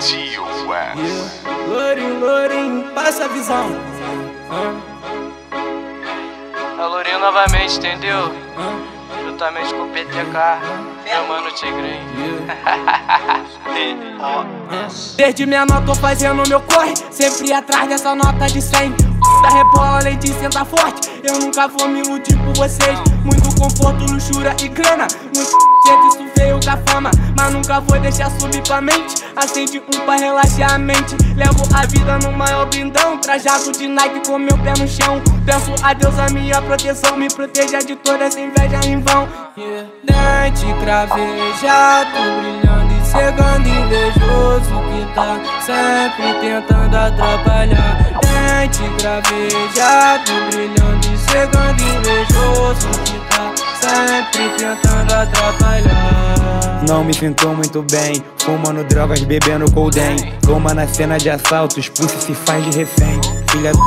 Tio West. Yeah. Lourinho, lourinho, passa a visão. A Lourinho novamente, entendeu? Juntamente com o PTK, meu mano Tigrinho. yeah. Desde minha nota tô fazendo meu corre Sempre atrás dessa nota de 100 Da rebola além de sentar forte. Eu nunca vou me iludir por vocês. Muito conforto, luxúria e grana. Muito isso veio com a fama Mas nunca vou deixar subir pra mente. Acende um pra relaxar a mente. Levo a vida no maior blindão. Trajado de Nike com meu pé no chão. Peço a Deus a minha proteção. Me proteja de toda essa inveja em vão. Dente cravejado, brilhando e cegando invejoso que tá sempre tentando atrapalhar. Dente cravejado, brilhando e cegando invejoso que tá sempre tentando atrapalhar. Não me sinto muito bem, fumando drogas, bebendo coldem Toma na cena de assalto, expulso e se faz de refém. Filha d...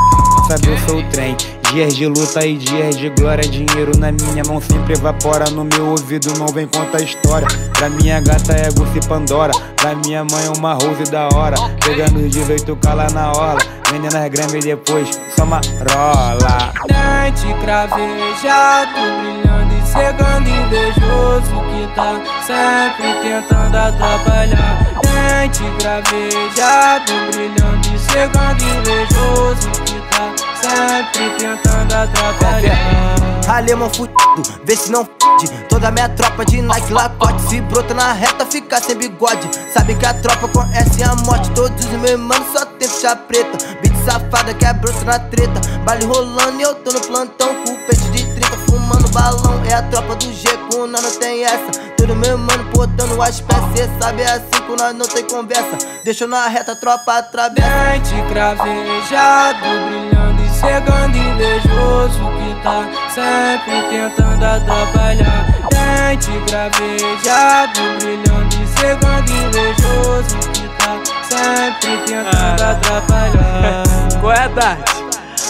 sabe eu sou o trem. Dias de luta e dias de glória Dinheiro na minha mão sempre evapora. No meu ouvido não vem contar história. Pra minha gata é Gucci Pandora Pra minha mãe uma rose da hora. Pegando os 18 cala na ola Vendendo as gramas e depois só marola. Dente cravejado, brilhando e cegando invejoso que tá sempre tentando atrapalhar. Dente cravejado, brilhando e cegando invejoso que tá sempre tentando atrapalhar. Alemão fudido, vê se não fude Toda minha tropa de Nike Lacote Se brota na reta, fica sem bigode. Sabe que a tropa conhece a morte. Todos os meus manos só tem ficha preta safada que é broto na treta. Baile rolando e eu tô no plantão Com o de 30 fumando balão É a tropa do G, com nós não tem essa. Todo meu mano botando as peças. Sabe é assim com nós não tem conversa. Deixou na reta, tropa atravessa. Dente cravejado, brilhando e cegando invejoso que tá sempre tentando atrapalhar. Dente cravejado, brilhando e cegando invejoso que tá sempre tentando atrapalhar. Qual é a Dart?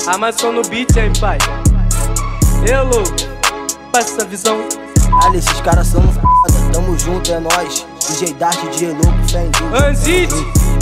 Amação no beat, hein, pai? Eu, louco, passa essa visão. Ali, esses caras são foda, tamo junto, é nóis DJ Dart, DJ Louco, fé em Deus Anzite!